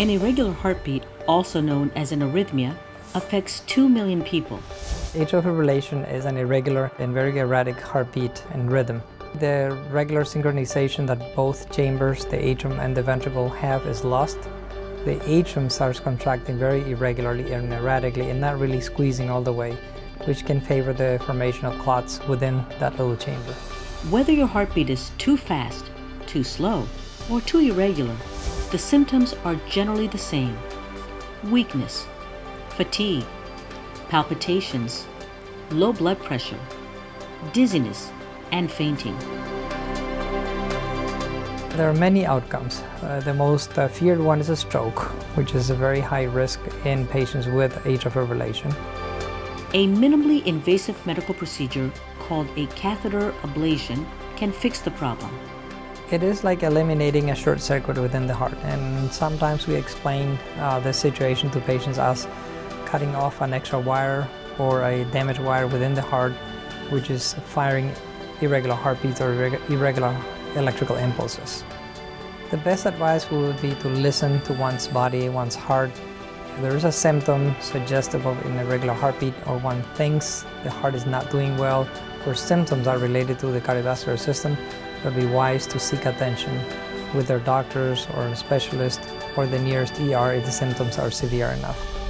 An irregular heartbeat, also known as an arrhythmia, affects 2 million people. Atrial fibrillation is an irregular and very erratic heartbeat and rhythm. The regular synchronization that both chambers, the atrium and the ventricle have is lost. The atrium starts contracting very irregularly and erratically and not really squeezing all the way, which can favor the formation of clots within that little chamber. Whether your heartbeat is too fast, too slow, or too irregular, the symptoms are generally the same. Weakness, fatigue, palpitations, low blood pressure, dizziness, and fainting. There are many outcomes. Uh, the most uh, feared one is a stroke, which is a very high risk in patients with atrial fibrillation. A minimally invasive medical procedure called a catheter ablation can fix the problem. It is like eliminating a short circuit within the heart, and sometimes we explain uh, this situation to patients as cutting off an extra wire or a damaged wire within the heart, which is firing irregular heartbeats or irregular electrical impulses. The best advice would be to listen to one's body, one's heart. If there is a symptom suggestive of an irregular heartbeat or one thinks the heart is not doing well or symptoms are related to the cardiovascular system, it would be wise to seek attention with their doctors or a specialist or the nearest ER if the symptoms are severe enough.